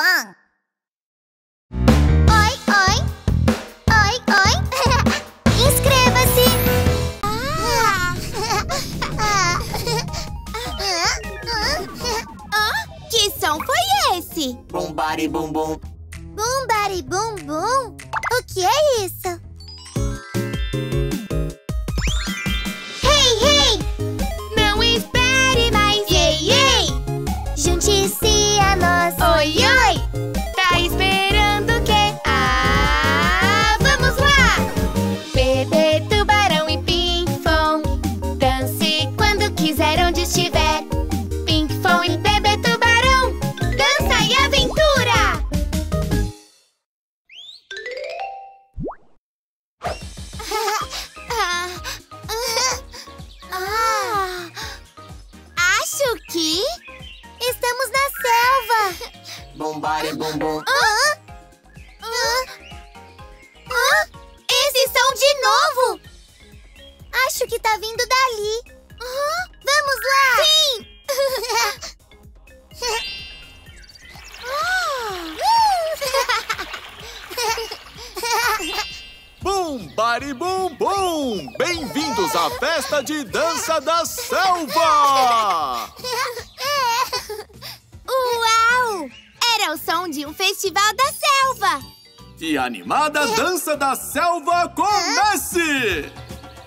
Oi, oi. Oi, oi. Inscreva-se. Ah, que som foi esse? Bum bari bum bum. Bum, bari, bum, bum. O que é isso? Bum bari bum bum. Hã? Hã? Hã? Esse som de novo! Acho que tá vindo dali. Vamos lá! Sim! Bum, bari, bum, bum! Bem-vindos à festa de dança da selva! De um festival da selva! Que animada dança da selva comece!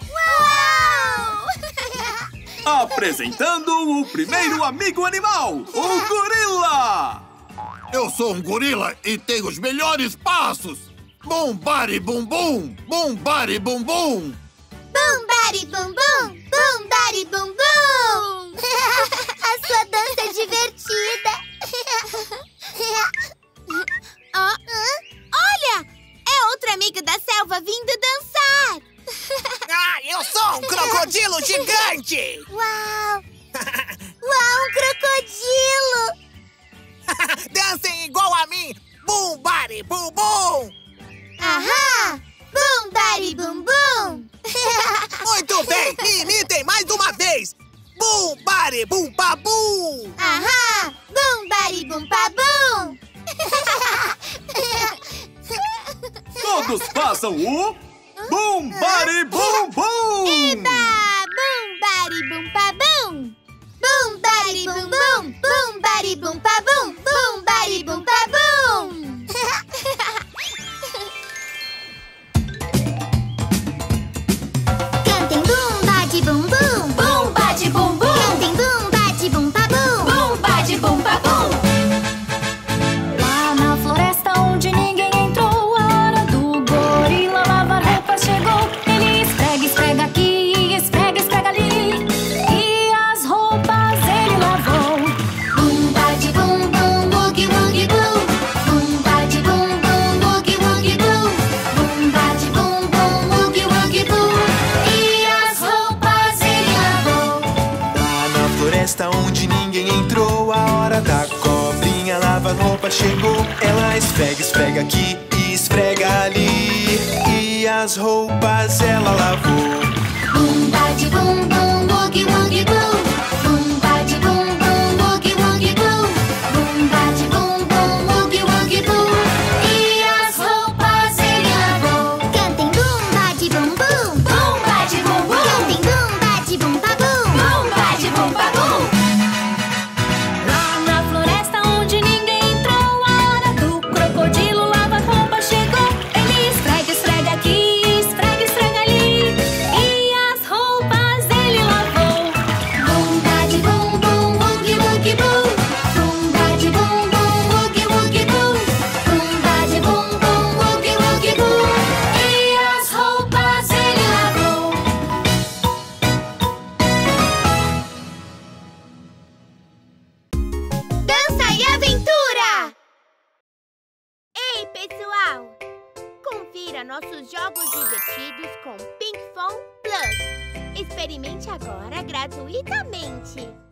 Uau! Apresentando o primeiro amigo animal, o gorila! Eu sou um gorila e tenho os melhores passos! Bum, bari, bum, bum! Bum, bari, bum, amigo da selva vindo dançar! Ah, eu sou um crocodilo gigante! Uau! Uau, um crocodilo! Dancem igual a mim! Bum, bari, bum, bum! Ahá! Bum, bari, bum, bum! Muito bem! Me imitem mais uma vez! Bum, bari, bum, pa, bum! Todos façam o Bum, bari, bum, bum! Eba! Na floresta onde ninguém entrou, a hora da cobrinha lavar roupa chegou. Ela esfrega, esfrega aqui e esfrega ali. E as roupas ela lavou. Bum, bade, bum, bum, boogie, woogie, boo! Confira nossos jogos divertidos com Pink Phone Plus. Experimente agora gratuitamente.